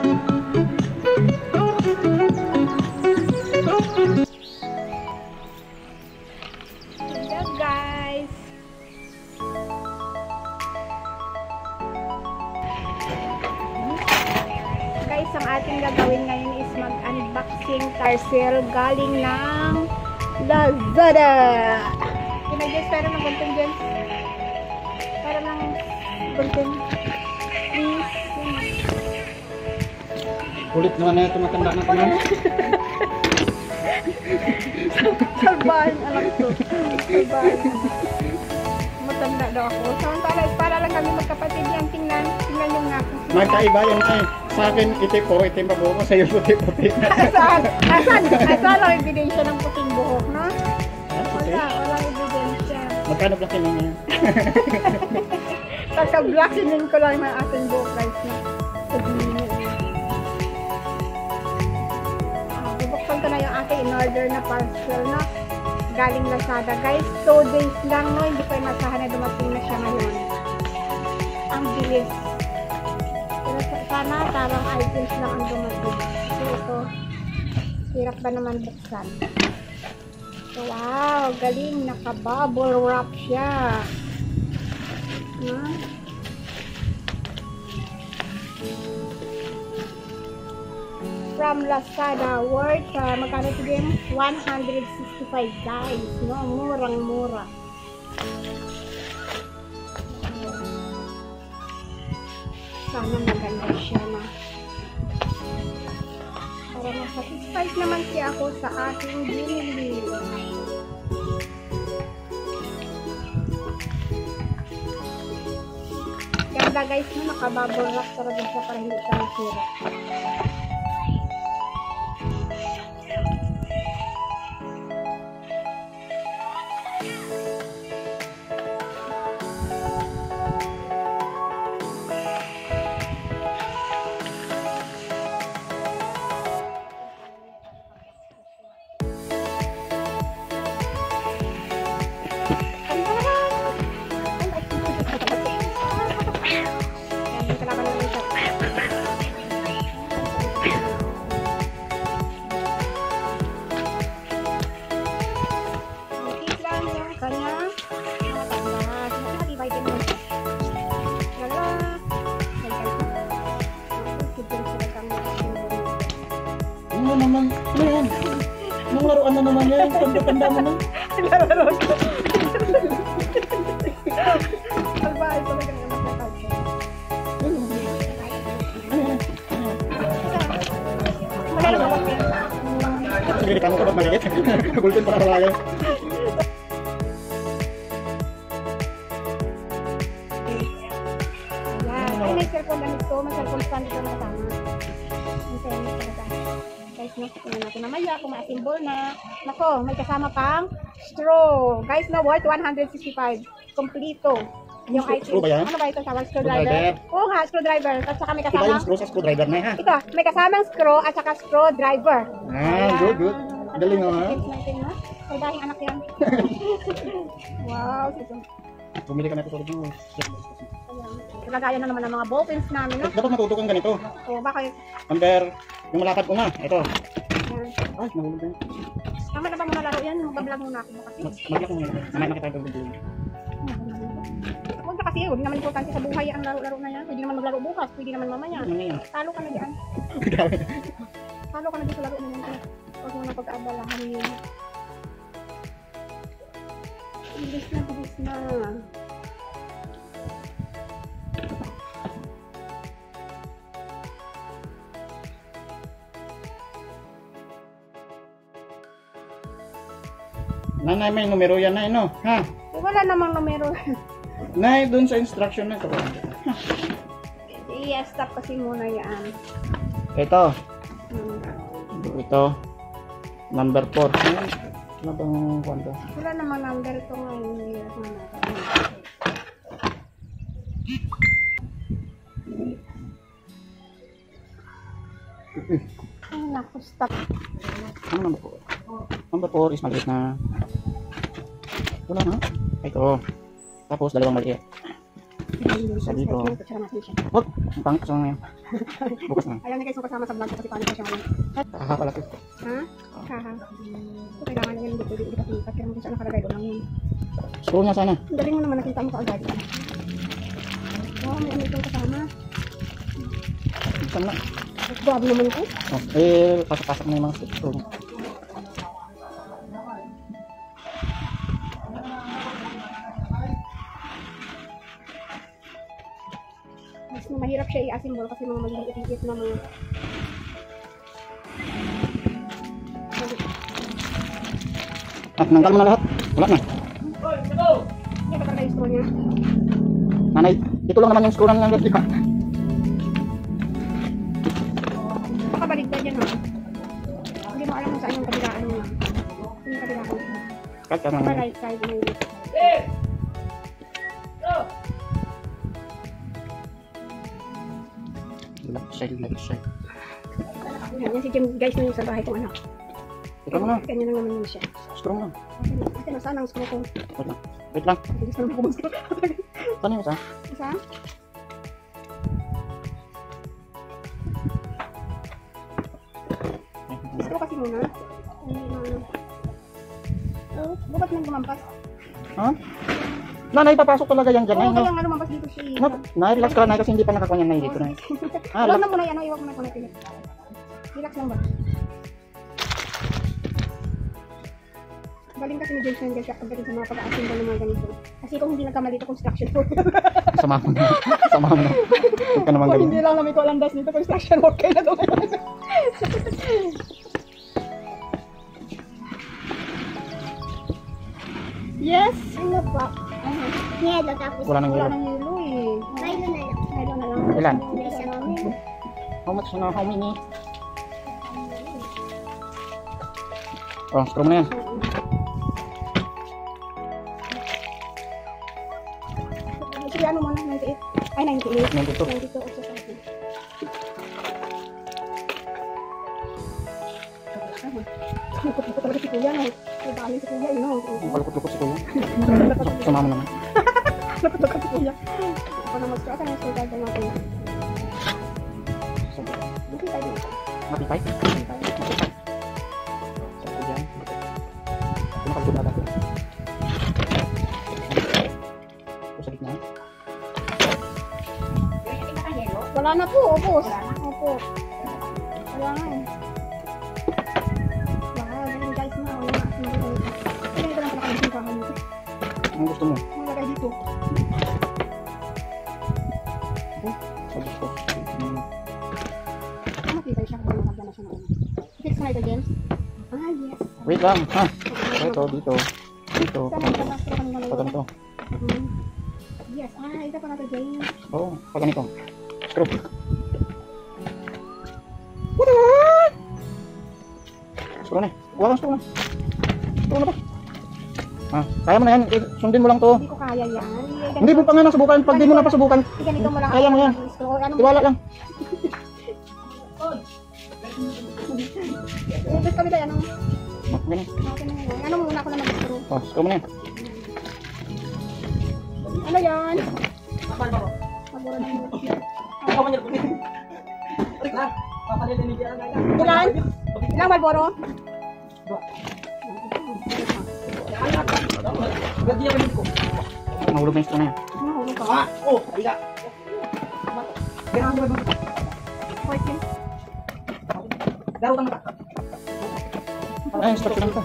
Guys! Ang gagawin ngayon is mag-unboxing parcel galing ng Lazada! Kina Jess, pero ng gunting Jess. Para ng gunting. Kulit naman na ito matanda na kanan. Salbahan, alam ko. Salbahan. Matanda daw ako. Samantala, para lang kami magkapatid yan. Tingnan, tingnan yung nga. Magkaiba yan eh. Sa akin, itim po, itim pa buko. Sa'yo, puti-puti. Asan? Asan? Asan ang ebidensya ng puting buhok, no? Okay. Wala, walang ebidensya. Magkano ba kinin niya? Kaka-blackinin ko lang ng ating buhok, guys? Sabihin Ating in-order na parcel, no? Galing Lazada, guys. 2 days lang, no? Hindi ko inasahan na dumating na siya ngayon. Ang bilis. Pero sa- sana tamang items lang ang dumating. So, ito. Hirap ba naman buksan? So, wow, galing. Naka-bubble wrap siya. Hmm? From Lazada, worth, uh, magkano ito din? 165 guys. No, murang-mura. Sana maganda siya na. Para masatisfied naman siya ako sa aking binili. Ganda guys, no, nakabubble wrap talaga siya para hindi siya masira. Naman yan? Tanda-tanda mo na. Sige, kamu ko ba't magigit? Gulpin para malayo. Tingnan natin mamaya kung ma-assemble na. Nako, may kasama pang straw. Guys, no, worth 165. Kompleto. Yung item. screw ba yan? Ano ba ito? Tawag screwdriver? Oo nga, screwdriver. At saka may Iba kasama. yung screw sa screwdriver na ha. Ito, may kasamang screw at saka screwdriver. Ah, good, good. Galing mo ha. May dahing anak yan. wow, susung. Bumili ka na ito sa. Ayan. Lagayan na naman ng mga ball namin, no? Dapat matuto kang ganito. O, bakit? Under, yung malapad ko na. Ito. Ay, nahulog na. Tama na ba muna laro yan? Mag-vlog muna ako kasi. Mag- Mag-lock mo muna. Mamaya makita yung video. Huwag na kasi, huwag naman importante sa buhay ang laro-laro na yan. Pwede naman maglaro bukas, pwede naman mamaya. Yan? Talo ka na dyan. Grabe. Talo ka na dyan sa laro na yan. Huwag mo na pag-aabalahan yun. Bilis na, bilis na. Nanay, may numero yan na, no? Ha? Eh, wala namang numero. Nay, dun sa instruction na. I-stop kasi muna yan. Ito. Hmm. Ito. Number 4. Ano bang kwento? Wala namang number ito ngayon. Ay, naku, stop. Ano number 4? Number 4 is maliit na. Wala na. Ito. Tapos dalawang maliit. Sa dito. Wag, ang pangit sa mga yan. Bukas na. Ayan na guys, kasama sa vlog ko kasi paano ko siya ngayon. Haha pala to. Ha? Haha. So, kailangan na yan dito. Dito kasi kasi naman siya nakalagay doon lang yun. Scroll niya sana. Galing mo naman nakita mo kaagad. Wow, may ano itong kasama. Saan na? Grabe naman ito. Oh, eh, pasok-pasok na yung mga scroll. Mas mahirap siya i-assemble kasi mga maliliit na mga Ah, nanggal mo na lahat. Wala na. Hindi ba talaga yung straw niya? Nanay, ito lang naman yung scroll ng replika. Baka baligtad yan ha. Hindi mo alam kung saan yung kabilaan niya. Yung kabilaan. Kahit ano Baka naman. right side mo. Side, left side. Yan, yan si Jim guys na sa bahay kong anak. Mo na. Ganyan lang naman yun siya. Scroll na. Ate, nasaan ang straw ko? Wait lang. Wait lang. Bilis na lang ako mag-straw. Saan yung isa? Isa? Straw kasi muna. Na ano. Oh, bukat nang lumampas. Ha? Nanay, papasok talaga yan dyan. Oo, no? nga lumampas dito siya. No, nay, relax ka na kasi hindi pa nakakuha nay dito. Nay. Ah, Iwag na muna yan, ano, iwag mo na muna pilit. Relax lang ba? Galing kasi ni James Mendes siya pagdating sa mga pag-aasimba ng mga ganito. Kasi kung hindi nagkamali ito, construction work. Sama mo na. Sama mo na. Huwag ka naman kung galing. hindi lang namin ko alam das nito, construction worker na ito. yes! Ano pa? Yelo, tapos Wala nang Wala Ilan? How much na? How many? Oh, scroll mo na yan. Sige, ano muna, 98. Ay, 98. 92. 92 also something. Lukot-lukot talaga si Kuya? May dami si Kuya, yun, no? Palukot-lukot si kuya. Sama mo naman. Lukot-lukot si Kuya. Ako na mag-start, ano yung start natin? Hindi tayo dito. Mapipay? Saan dyan? Kumakalkot na. Ito sa gitna. Wala na po, opo. Opo. Wala nga eh. Wow, ganun guys na. Wala na. Ganito lang pala kayo yung dito. Ang gusto mo? Malagay dito. Sa Makita siya kung maganda na siya. Fix na ito, James? Ah, yes. Wait lang, ha? Ito, dito. Dito. Saan ang pala sa kanina Pag ganito. Hmm. Yes. Ah, ito pa na ito, James. Oo, pag ganito. Screw. Screw na. Huwag kang screw na. Screw na ba? Ah, kaya mo na yan. Eh, Sundin mo lang to. Hindi ko kaya yan. Hindi mo pa nga nasubukan. Pag di mo na pasubukan, Ganito mo lang. Kaya mo yan. Ano tiwala lang. Best kami tayo. Ano? Ah, ganun. Okay na yan. Ano muna ako na mag-screw? Oh, screw mo na yan. Ano yan? Mabura na yun. Ilan? Ilang Malboro? Nahulog na yung screw na yan. Mahulog ka. Fourteen. Ay, instruction lang ito.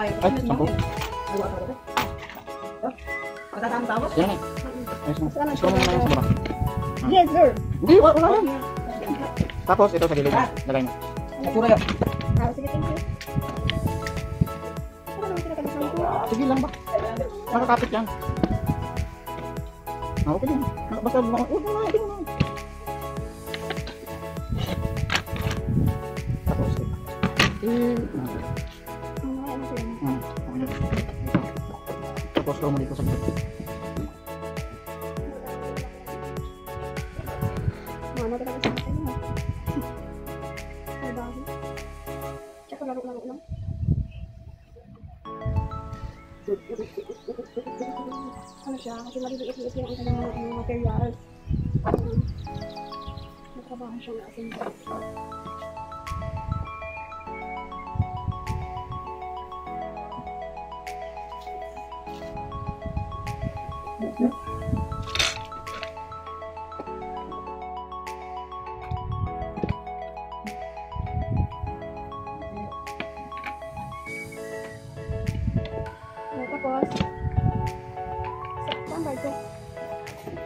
Ay, sampo. Yan na. Ayos mo. Screw mo na lang sa baba. Yes, sir. Hindi, wala wala lang. Tapos, ito sa gilid. Lagay mo. Ah, sige, Sige lang ba? Nakakapit yan. Ah, okay lang. Basta, huwag mo na, na. Tapos, eh. Tapos, mo dito sa. Ano talaga sa Ano siya? Kasi maliliit-liit yung kanyang mga materials. Um, Natrabaho siya na asin.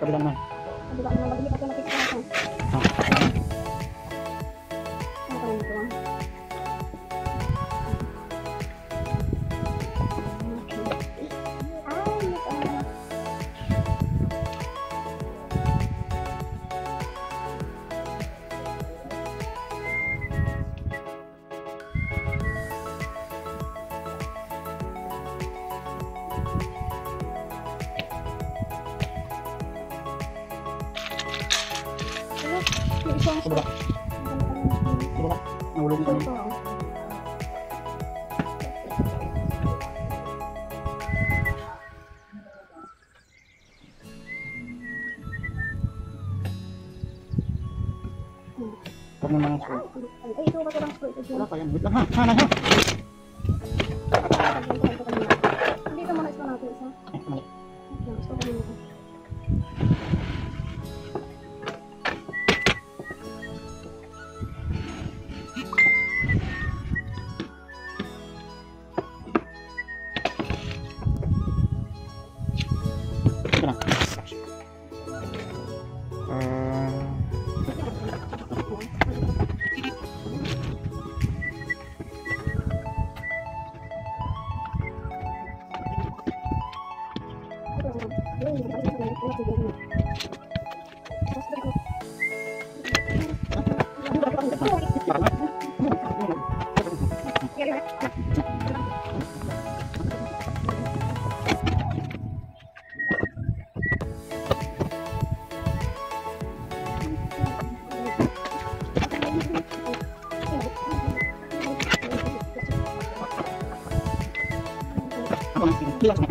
Kabila naman. Mo nang screw. Ay, ito ba ito screw? Ito Wala pa yan. Wait lang ha. Ha, na, ha. Ako